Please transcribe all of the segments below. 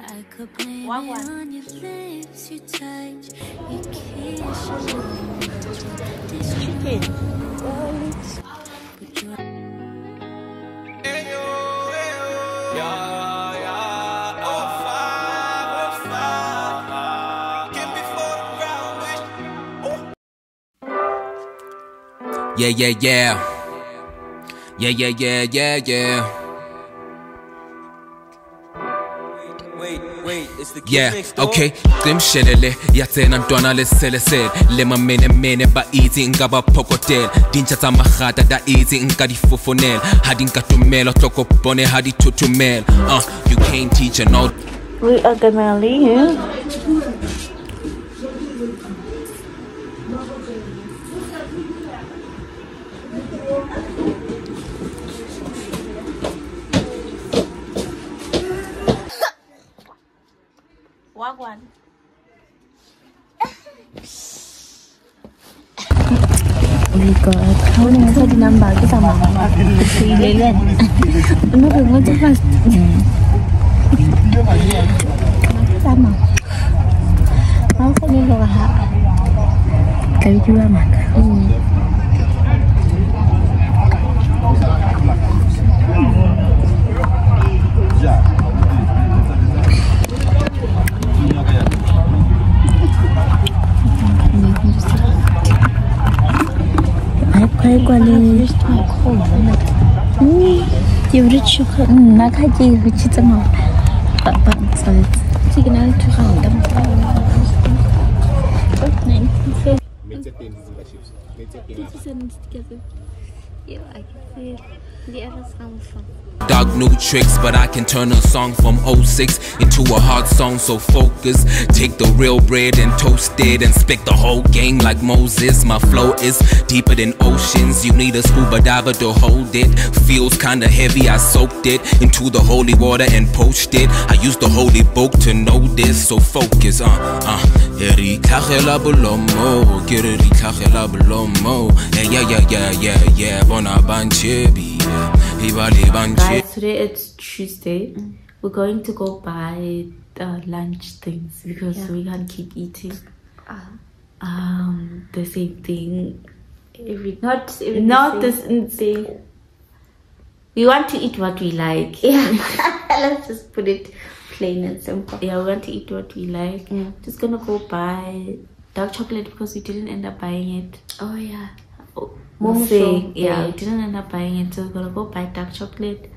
I could blame One, it one. on your lips, your touch, your kiss, your touch. This chicken. But you're Yeah, yeah, yeah. Yeah, yeah, yeah, yeah, yeah. Yeah, next door? okay qimshelele yatsena ntwana leselesele le mamenemene ba itse nka ba phokotela dintšha tsa magata da itse nka di fofonela ha di nka tumela bone ha di thothomela uh, you can't teach an old We are gonna leave. one. vì có thấu nên sao thì năm bảo cái tàu mà mà thì lấy lên. Nó đừng có chắc là sao? Mà? Nó có đi rồi hả? Cái chưa mà ừ. Juga maka hmm. Ai kwa le Mm, You've reached your mm, na ka ke reach tsa ma ba ba sa signal to ga nda I can it. The other Dog new tricks, but I can turn a song from 06 into a hard song. So focus, take the real bread and toast it and spit the whole game like Moses. My flow is deeper than oceans. You need a scuba diver to hold it. Feels kinda heavy, I soaked it into the holy water and poached it. I used the holy book to know this. So focus, uh, uh. Yeah, re tlhagela bolomo, ke re re tlhagela bolomo. Yeah, yeah, yeah, yeah, yeah, yeah. Bona banchebi, yeah. Hey, bale banche- Guys, today it's Tuesday. We're going to go buy the lunch things because we can't keep eating um the same thing every not even not the the same thing. We want to eat what we like. Yeah, let's just put it plain and simple. Yeah, we want to eat what we like. yeah. Just gonna go buy dark chocolate because we didn't end up buying it. Oh yeah. We'll Momo see. show, Yeah, yeah. we didn't end up buying it, so we're gonna go buy dark chocolate.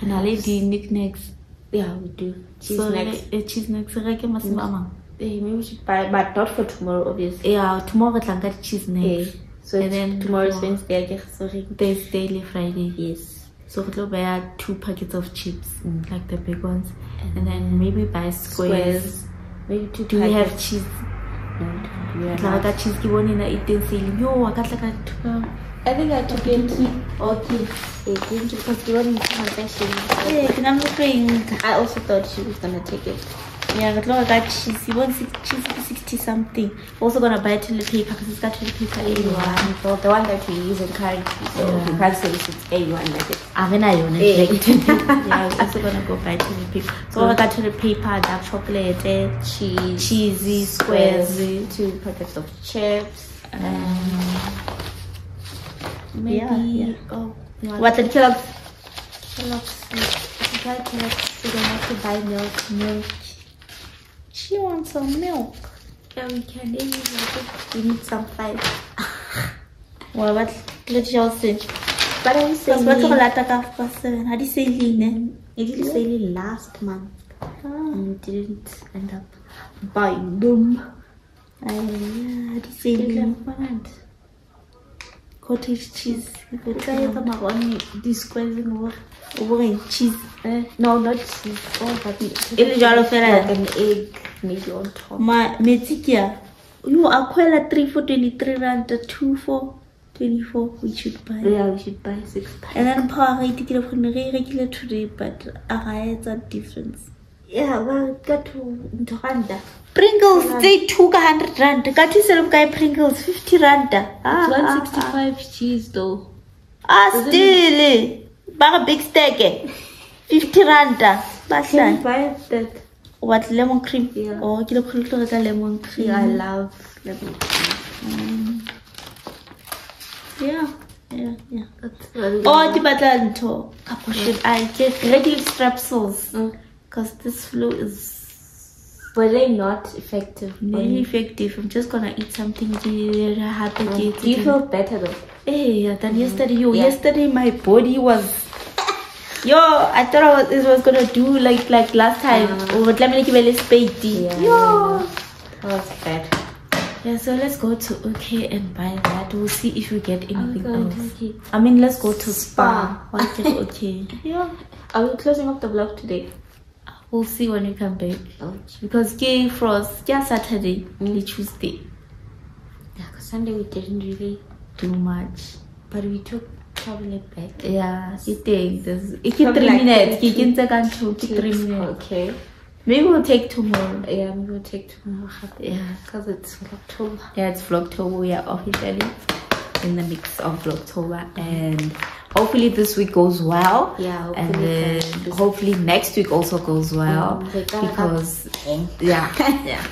And I'll eat the knickknacks. Yeah, we do. Cheese so, like, uh, eh, eh, cheese next. So, like, must mama. Hey, maybe we should buy, but not for tomorrow, obviously. Yeah, tomorrow we can get cheese Yeah. next. So And then tomorrow's for- Wednesday, I guess. Sorry. Thursday, daily Friday. Yes. So we'll buy two packets of chips, mm, like the big ones, and mm-hmm. then maybe buy squares. Squares. Maybe two Do we have packets. cheese? We Like not. that cheese, you want in eating sailing. Yo, I got like a two. I think I took it. Okay. You because you want to confession. Yeah, can I bring? I also thought she was gonna take it. Yeah, but look, I got cheese. You want six, cheese for 60 something. Also gonna buy toilet paper because it's got toilet paper A1. Well, the one that we use currently, so Yeah. you can't say it's A1 like it. I'm in Iona. Eh. yeah, we're also gonna go buy toilet paper. So I got toilet paper, dark chocolate, eh, Cheese, cheesy, squares. two packets of chips. Maybe. Yeah, yeah. Oh, yeah. What the Kellogg's? Kellogg's. If you buy Kellogg's, you don't have to buy milk. Milk. She wants some milk. Yeah, we can. We need some fiber. well, what? Let's just see. But I was Because saying, what's all that half past seven? How do you say lean? it did say last month, Ah. and didn't end up buying them. Yeah, how do you say lean? Cottage cheese. If you try it, I'm going to squares in over. Cheese. Eh? No, not cheese. Oh, but le jwalo fela. like an egg maybe on top. Ma metsi ke a. You are quite 3 for 23 rand, 2 for 24 we should buy. Yeah, we should buy six packs. And then power rate ke le khone re rekile today but a ga etsa difference. Yeah, well, got to Ntoranda. Pringles they took 100 rand. Got thu sele guy Pringles 50 rand. Ah, ah, ah. 165 cheese though. Ah, still. a big stack. eh. 50 rand. Ba Can hlan. we buy that what lemon cream? Yeah. oh ke le kgolo tlo reka lemon cream. Yeah, I love lemon cream. Mm. yeah yeah yeah. That's oh ke batla ntho. Kapo should i get regular strepsils Mm. because this flu is Were they not effective? very effective. I'm just gonna eat something happy mm. Do you feel better though? Eh, yeah than mm-hmm. yesterday. Yo Yeah. yesterday my body was yo i thought I was, it was gonna do like like last time ah. oh tlamehile ke be le spade Yeah, yo That was bad. Yeah, so let's go to OK and buy that. We'll see if we get anything else. OK. I mean, let's go to Spar. Spar. Why is OK? yeah. Are we closing up the vlog today? We'll see when we come back. Okay. Because gay frost, yeah, Saturday, hmm? only Tuesday. Yeah, because Sunday we didn't really, do much. but we took travel it back. Yeah, you think this? It can Probably three minutes. You 30 can take until three minutes. Okay. Maybe we'll take tomorrow. Yeah, we will take tomorrow. Yeah. Because it's Vlogtober. Yeah, it's Vlogtober. We are officially in the mix of Vlogtober, and hopefully this week goes well. Yeah, and hopefully then hopefully next week also goes well Mm, because yeah, yeah.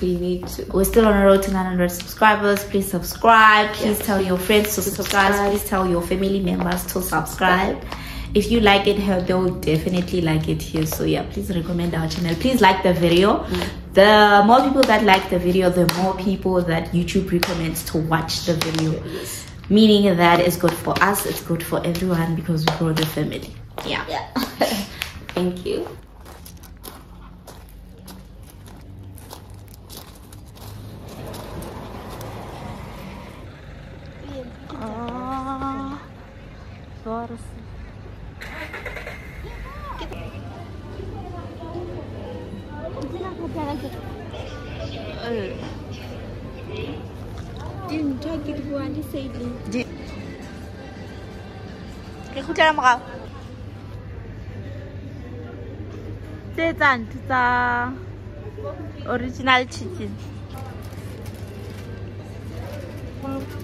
We need to. We're still on a road to 900 subscribers. Please subscribe. Please tell your friends to subscribe. subscribe. Please tell your family members to subscribe. If you like it here, they'll definitely like it here. So yeah, please recommend our channel. Please like the video. Mm. The more people that like the video, the more people that YouTube recommends to watch the video. Meaning that it's good for us, it's good for everyone because we grow the family. Yeah. Yeah. Thank you. Ke kgutlela morao. Tse etsang ntho tsa original chicken. Yeah, instead of dark chocolate. And that, uh, Ma? Oh,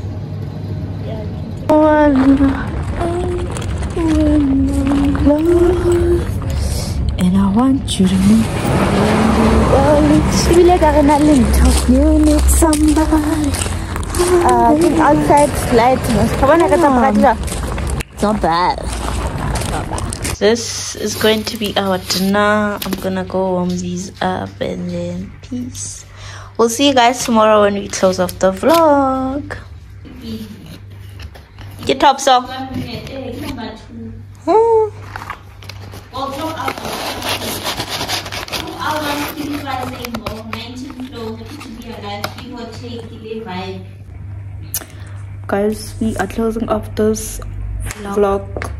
And I want you to meet Ebile ka re na le ntho. You need somebody. Uh, I think outside light. Ka bona ka tsamaya ka dira. Not bad. This is going to be our dinner. I'm gonna go warm these up and then peace. We'll see you guys tomorrow when we close off the vlog. Get top so. Hmm. Guys, we are closing off this vlog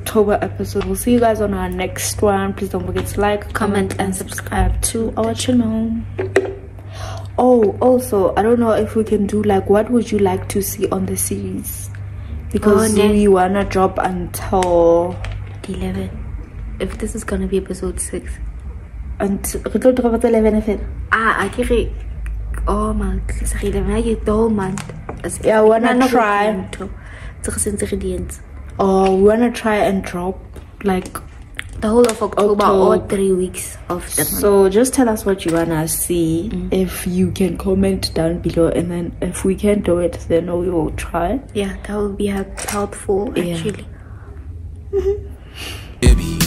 October episode. We'll see you guys on our next one. Please don't forget to like, comment, and subscribe to our channel. Oh, also, I don't know if we can do like what would you like to see on the series? Because Oh, then- we wanna drop until 11. If this is gonna be episode 6. until re tlo drop tsa 11 fela. Ah, I get it. Oh my, it's 11. I get the whole month. Yeah, I wanna try. Tse re sentse re di entse. Or we wanna try and drop like The whole of October or October. three weeks of the month. So just tell us what you wanna see. Mm. If you can comment down below, and then if we can do it, then we will try. Yeah, that would be helpful actually. ebile